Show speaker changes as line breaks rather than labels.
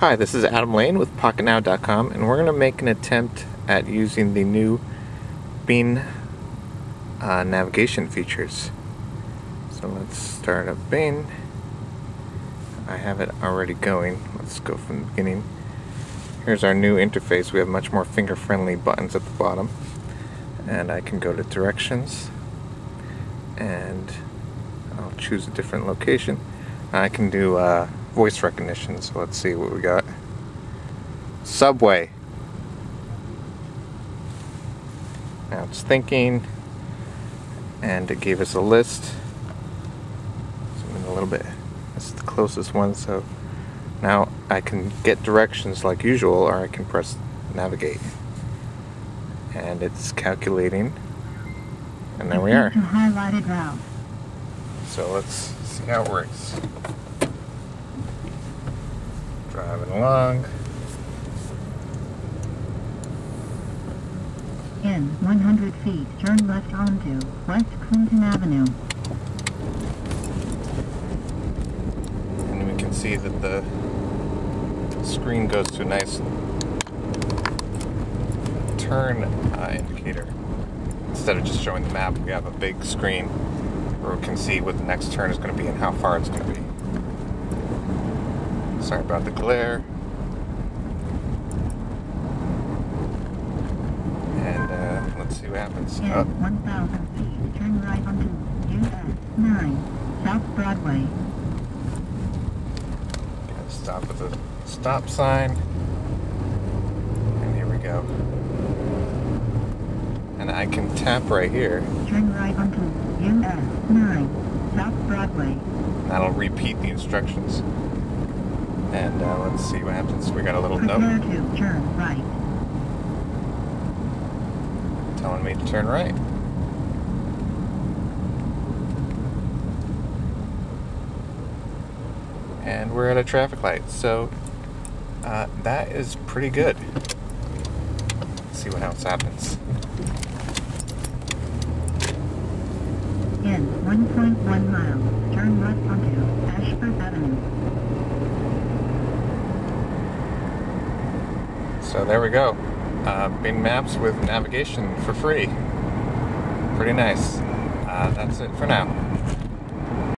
Hi, this is Adam Lein with PocketNow.com and we're going to make an attempt at using the new Bing uh, navigation features. So let's start up Bing. I have it already going. Let's go from the beginning. Here's our new interface. We have much more finger-friendly buttons at the bottom. And I can go to directions and I'll choose a different location. I can do uh, voice recognition, so let's see what we got. Subway. Now it's thinking, and it gave us a list. Zoom in a little bit. That's the closest one, so now I can get directions like usual, or I can press navigate. And it's calculating, and there we are.
Highlighted route.
So let's see how it works. Driving along.
In 100 feet, turn left onto West Clinton Avenue.
And we can see that the screen goes to a nice turn uh, indicator. Instead of just showing the map, we have a big screen where we can see what the next turn is going to be and how far it's going to be. Sorry about the glare. And uh, let's see what happens.
In
Oh,
1,000 feet, turn right onto US 9 South Broadway.
Gotta stop at the stop sign. And here we go. And I can tap right here.
Turn right onto US 9 South Broadway.
And that'll repeat the instructions. And uh, let's see what happens. We got a little
Prepare
note
to turn right.
telling me to turn right. And we're at a traffic light, so uh, that is pretty good. Let's see what else happens.
In 1.1 miles, turn left onto Ashford Avenue.
So there we go. Uh, Bing Maps with navigation for free. Pretty nice. Uh, that's it for now.